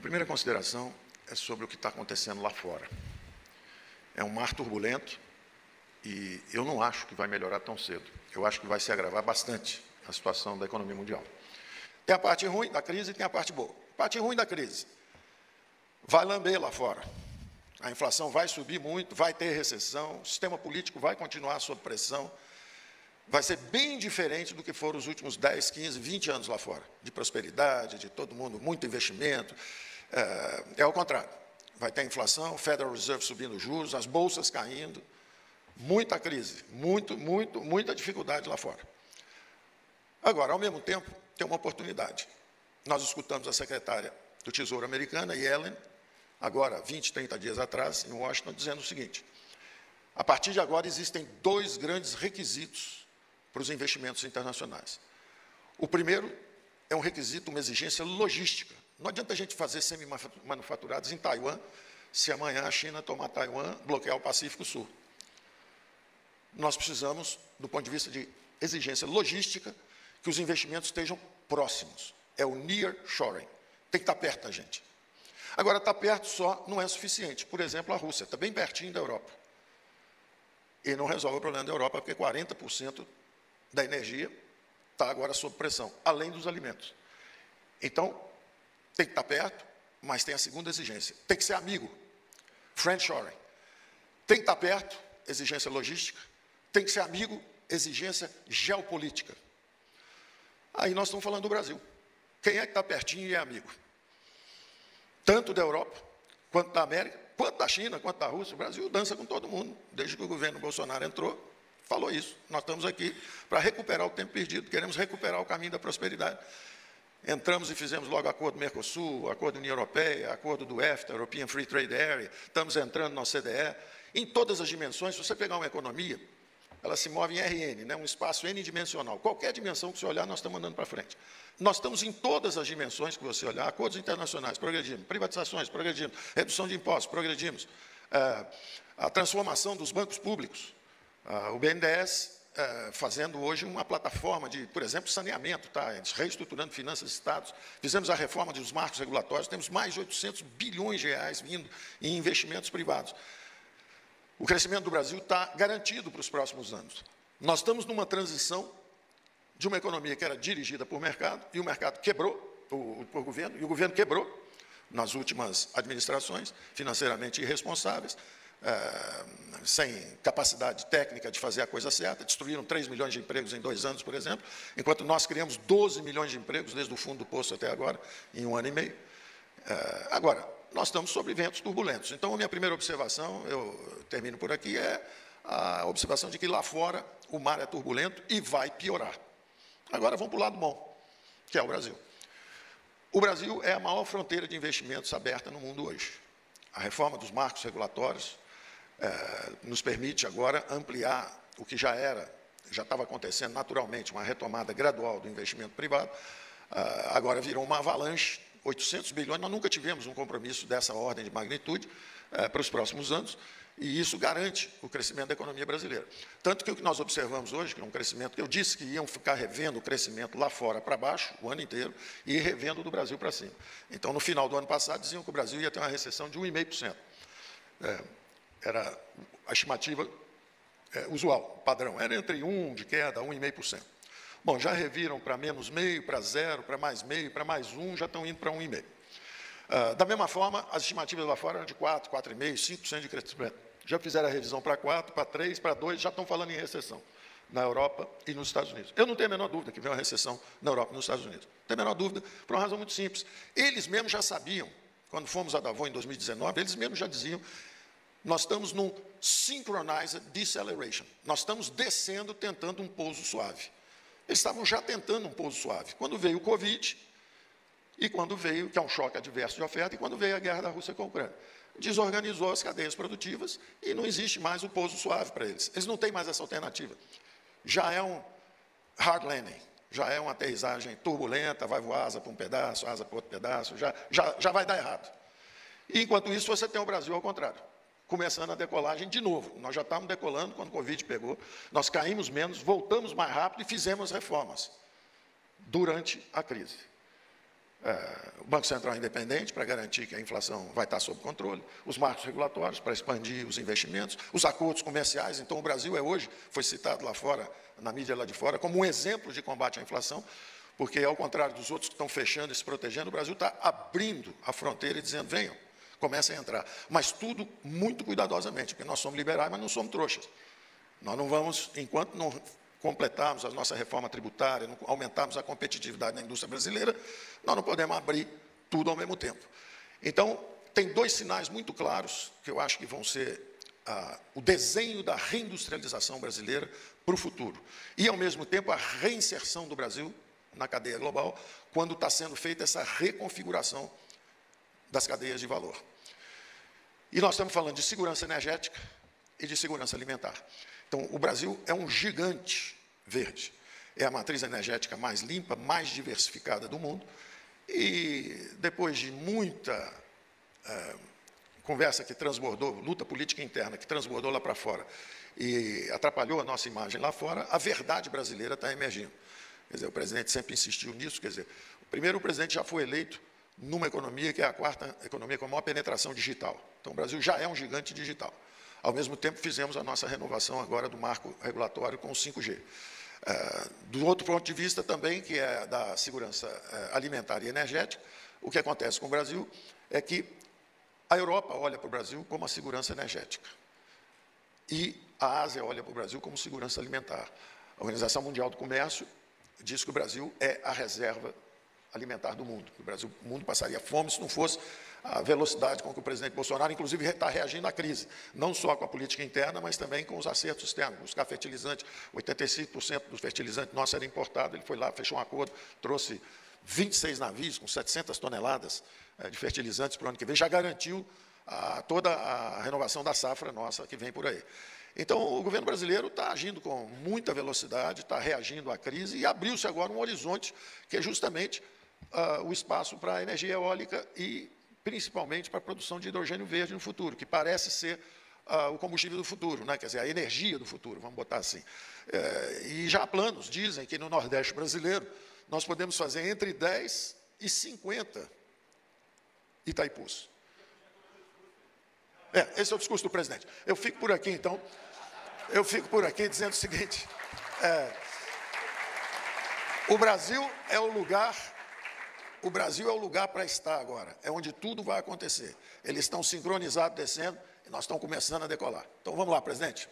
A primeira consideração é sobre o que está acontecendo lá fora. É um mar turbulento e eu não acho que vai melhorar tão cedo. Eu acho que vai se agravar bastante a situação da economia mundial. Tem a parte ruim da crise e tem a parte boa. A parte ruim da crise vai lamber lá fora. A inflação vai subir muito, vai ter recessão, o sistema político vai continuar sob pressão. Vai ser bem diferente do que foram os últimos 10, 15, 20 anos lá fora, de prosperidade, de todo mundo, muito investimento. É, é ao contrário. Vai ter inflação, Federal Reserve subindo juros, as bolsas caindo, muita crise, muito, muito, muita dificuldade lá fora. Agora, ao mesmo tempo, tem uma oportunidade. Nós escutamos a secretária do Tesouro americana, Yellen, agora, 20, 30 dias atrás, em Washington, dizendo o seguinte: a partir de agora existem dois grandes requisitos para os investimentos internacionais. O primeiro é um requisito, uma exigência logística. Não adianta a gente fazer semi-manufaturados em Taiwan, se amanhã a China tomar Taiwan, bloquear o Pacífico Sul. Nós precisamos, do ponto de vista de exigência logística, que os investimentos estejam próximos. É o near shoring. Tem que estar perto da gente. Agora, estar perto só não é suficiente. Por exemplo, a Rússia está bem pertinho da Europa. E não resolve o problema da Europa, porque 40% da energia está agora sob pressão, além dos alimentos. Então, tem que estar perto, mas tem a segunda exigência: tem que ser amigo. Friendshoring. Tem que estar perto, exigência logística. Tem que ser amigo, exigência geopolítica. Aí nós estamos falando do Brasil. Quem é que está pertinho e é amigo? Tanto da Europa, quanto da América, quanto da China, quanto da Rússia. O Brasil dança com todo mundo. Desde que o governo Bolsonaro entrou, falou isso. Nós estamos aqui para recuperar o tempo perdido, queremos recuperar o caminho da prosperidade. Entramos e fizemos logo acordo do Mercosul, acordo da União Europeia, acordo do EFTA, European Free Trade Area, estamos entrando na OCDE. Em todas as dimensões, se você pegar uma economia, ela se move em RN, né, um espaço n-dimensional. Qualquer dimensão que você olhar, nós estamos andando para frente. Nós estamos em todas as dimensões que você olhar, acordos internacionais, progredimos, privatizações, progredimos, redução de impostos, progredimos, é, a transformação dos bancos públicos, o BNDES é, fazendo hoje uma plataforma de, por exemplo, saneamento, tá? reestruturando finanças de estados, fizemos a reforma dos marcos regulatórios, temos mais de 800 bilhões de reais vindo em investimentos privados. O crescimento do Brasil está garantido para os próximos anos. Nós estamos numa transição de uma economia que era dirigida por mercado, e o mercado quebrou, o, o governo, e o governo quebrou nas últimas administrações, financeiramente irresponsáveis, é, sem capacidade técnica de fazer a coisa certa, destruíram 3 milhões de empregos em dois anos, por exemplo, enquanto nós criamos 12 milhões de empregos desde o fundo do poço até agora, em um ano e meio. É, agora, nós estamos sobre ventos turbulentos. Então, a minha primeira observação, eu termino por aqui, é a observação de que lá fora o mar é turbulento e vai piorar. Agora vamos para o lado bom, que é o Brasil. O Brasil é a maior fronteira de investimentos aberta no mundo hoje. A reforma dos marcos regulatórios é, nos permite agora ampliar o que já era, já estava acontecendo naturalmente, uma retomada gradual do investimento privado, é, agora virou uma avalanche 800 bilhões, nós nunca tivemos um compromisso dessa ordem de magnitude é, para os próximos anos, e isso garante o crescimento da economia brasileira. Tanto que o que nós observamos hoje, que é um crescimento, eu disse que iam ficar revendo o crescimento lá fora para baixo, o ano inteiro, e revendo do Brasil para cima. Então, no final do ano passado, diziam que o Brasil ia ter uma recessão de 1,5%. É, era a estimativa é, usual, padrão, era entre 1 de queda, 1,5%. Bom, já reviram para menos meio, para zero, para mais meio, para mais um, já estão indo para um e meio. Uh, da mesma forma, as estimativas lá fora eram de 4, 4,5%, 5% de crescimento. Já fizeram a revisão para 4, para 3, para 2, já estão falando em recessão na Europa e nos Estados Unidos. Eu não tenho a menor dúvida que vem uma recessão na Europa e nos Estados Unidos. Não tenho a menor dúvida, por uma razão muito simples. Eles mesmos já sabiam, quando fomos a Davos em 2019, eles mesmos já diziam, nós estamos num synchronized deceleration. Nós estamos descendo, tentando um pouso suave. Eles estavam já tentando um pouso suave. Quando veio o Covid, e quando veio, que é um choque adverso de oferta, e quando veio a guerra da Rússia com a Ucrânia. Desorganizou as cadeias produtivas e não existe mais o pouso suave para eles. Eles não têm mais essa alternativa. Já é um hard landing, já é uma aterrissagem turbulenta, vai voar asa para um pedaço, asa para outro pedaço, já, já, já vai dar errado. E enquanto isso, você tem o Brasil ao contrário começando a decolagem de novo. Nós já estávamos decolando quando o Covid pegou, nós caímos menos, voltamos mais rápido e fizemos reformas durante a crise. é, o Banco Central independente para garantir que a inflação vai estar sob controle, os marcos regulatórios para expandir os investimentos, os acordos comerciais. Então, o Brasil é hoje, foi citado lá fora, na mídia lá de fora, como um exemplo de combate à inflação, porque, ao contrário dos outros que estão fechando e se protegendo, o Brasil está abrindo a fronteira e dizendo: venham, comecem a entrar. Mas tudo muito cuidadosamente, porque nós somos liberais, mas não somos trouxas. Nós não vamos, enquanto não completarmos a nossa reforma tributária, não aumentarmos a competitividade da indústria brasileira, nós não podemos abrir tudo ao mesmo tempo. Então, tem dois sinais muito claros que eu acho que vão ser ah, o desenho da reindustrialização brasileira para o futuro. E, ao mesmo tempo, a reinserção do Brasil na cadeia global, quando está sendo feita essa reconfiguração das cadeias de valor. E nós estamos falando de segurança energética e de segurança alimentar. Então, o Brasil é um gigante verde. É a matriz energética mais limpa, mais diversificada do mundo. E depois de muita é, conversa que transbordou, luta política interna que transbordou lá para fora e atrapalhou a nossa imagem lá fora, a verdade brasileira está emergindo. Quer dizer, o presidente sempre insistiu nisso. Quer dizer, primeiro, o presidente já foi eleito numa economia que é a quarta economia com a maior penetração digital. Então, o Brasil já é um gigante digital. Ao mesmo tempo, fizemos a nossa renovação agora do marco regulatório com o 5G. É, do outro ponto de vista também, que é da segurança é, alimentar e energética, o que acontece com o Brasil é que a Europa olha para o Brasil como a segurança energética. E a Ásia olha para o Brasil como segurança alimentar. A Organização Mundial do Comércio diz que o Brasil é a reserva alimentar do mundo. O Brasil, o mundo passaria fome se não fosse a velocidade com que o presidente Bolsonaro, inclusive, está reagindo à crise, não só com a política interna, mas também com os acertos externos. Buscar fertilizante, 85% dos fertilizantes nossos era importado, ele foi lá, fechou um acordo, trouxe 26 navios com 700 toneladas eh, de fertilizantes para o ano que vem, já garantiu a, toda a renovação da safra nossa que vem por aí. Então, o governo brasileiro está agindo com muita velocidade, está reagindo à crise e abriu-se agora um horizonte que é justamente uh, o espaço para a energia eólica e principalmente para a produção de hidrogênio verde no futuro, que parece ser uh, o combustível do futuro, né? quer dizer, a energia do futuro, vamos botar assim. É, e já há planos, dizem que no Nordeste brasileiro nós podemos fazer entre 10 e 50 Itaipus. É, esse é o discurso do presidente. Eu fico por aqui, então. Eu fico por aqui dizendo o seguinte: é, o Brasil é o lugar, o Brasil é o lugar para estar agora. É onde tudo vai acontecer. Eles estão sincronizados descendo e nós estamos começando a decolar. Então vamos lá, presidente.